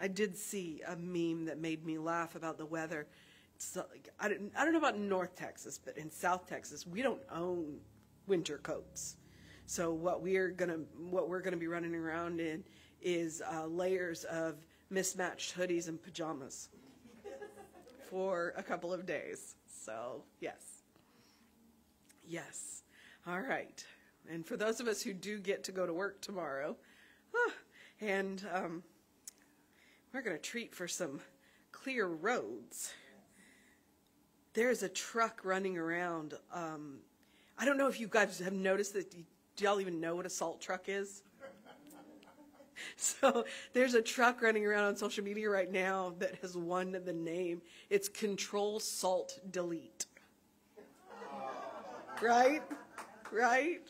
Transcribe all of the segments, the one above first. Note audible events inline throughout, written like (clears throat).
I did see a meme that made me laugh about the weather. Like, I don't, I don't know about North Texas, but in South Texas, we don't own winter coats. So what we're gonna what we're gonna be running around in is uh, layers of mismatched hoodies and pajamas (laughs) for a couple of days. So yes, yes, all right. And for those of us who do get to go to work tomorrow, ah, and um, we're going to treat for some clear roads. There's a truck running around. Um, I don't know if you guys have noticed that. Do y'all even know what a salt truck is? (laughs) So there's a truck running around on social media right now that has won the name. It's Control Salt Delete. Right? Right?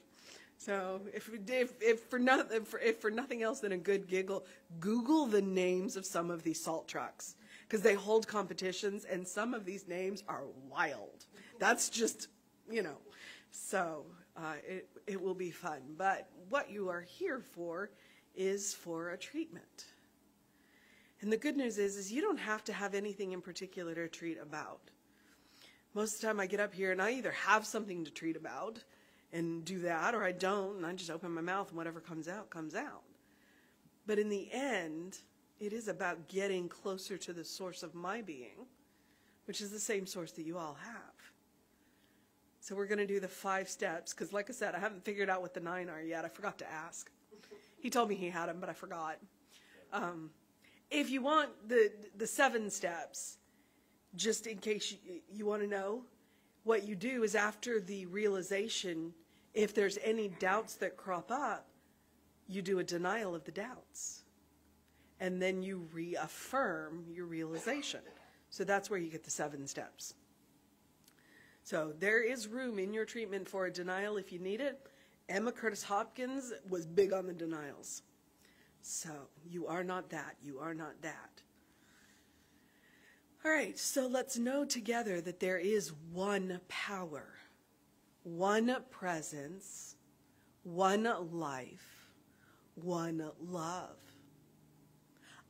So if, if, if, for not, if, for, if for nothing else than a good giggle, Google the names of some of these salt trucks because they hold competitions and some of these names are wild. That's just, you know, so uh, it, it will be fun. But what you are here for is for a treatment. And the good news is, is you don't have to have anything in particular to treat about. Most of the time I get up here and I either have something to treat about and do that, or I don't, and I just open my mouth and whatever comes out, comes out. But in the end, it is about getting closer to the source of my being, which is the same source that you all have. So we're going to do the five steps, because like I said, I haven't figured out what the nine are yet. I forgot to ask. (laughs) He told me he had them, but I forgot. Um, if you want the the seven steps, just in case you, you want to know, what you do is after the realization, if there's any doubts that crop up, you do a denial of the doubts. And then you reaffirm your realization. So that's where you get the seven steps. So there is room in your treatment for a denial if you need it. Emma Curtis Hopkins was big on the denials. So you are not that. You are not that. All right, so let's know together that there is one power, one presence, one life, one love.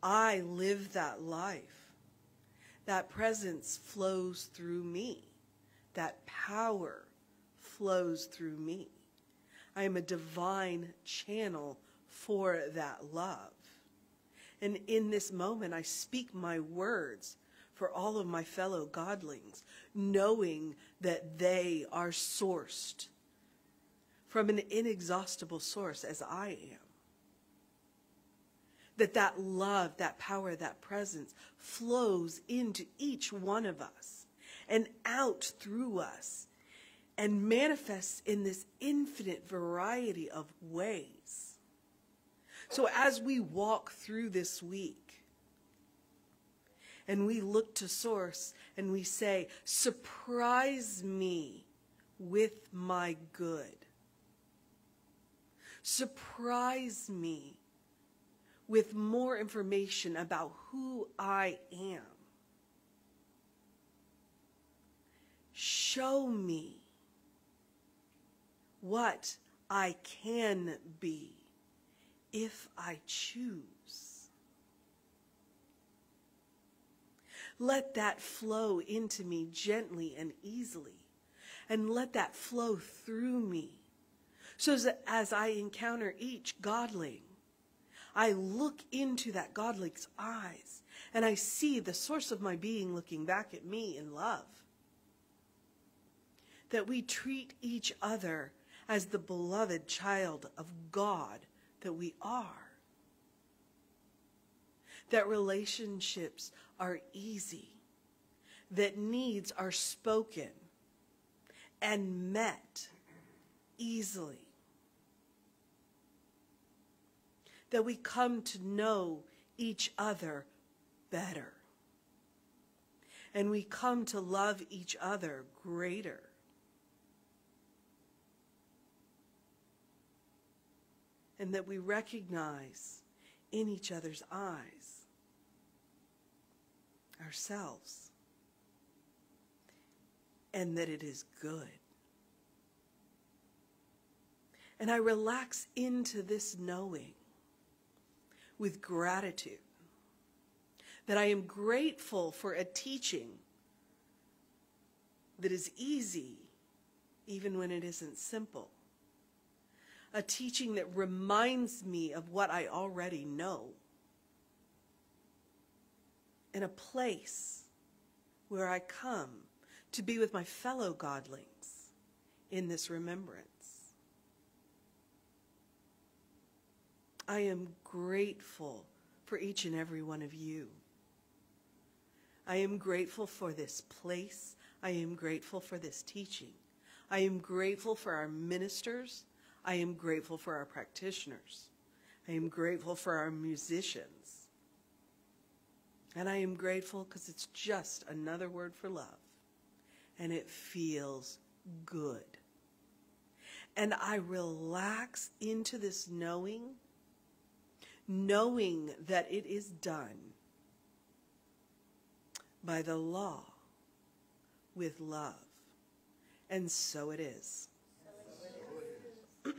I live that life. That presence flows through me. That power flows through me. I am a divine channel for that love. And in this moment, I speak my words for all of my fellow godlings, knowing that they are sourced from an inexhaustible source as I am. That that love, that power, that presence flows into each one of us and out through us and manifests in this infinite variety of ways. So as we walk through this week, and we look to source and we say, surprise me with my good. Surprise me with more information about who I am. Show me what I can be if I choose. Let that flow into me gently and easily. And let that flow through me. So that as I encounter each godling, I look into that godling's eyes and I see the source of my being looking back at me in love. That we treat each other as the beloved child of God that we are that relationships are easy, that needs are spoken and met easily, that we come to know each other better, and we come to love each other greater. And that we recognize in each other's eyes ourselves and that it is good. And I relax into this knowing with gratitude that I am grateful for a teaching that is easy even when it isn't simple. A teaching that reminds me of what I already know. And a place where I come to be with my fellow godlings in this remembrance. I am grateful for each and every one of you. I am grateful for this place. I am grateful for this teaching. I am grateful for our ministers. I am grateful for our practitioners. I am grateful for our musicians. And I am grateful because it's just another word for love. And it feels good. And I relax into this knowing, knowing that it is done by the law with love. And so it is. (clears throat)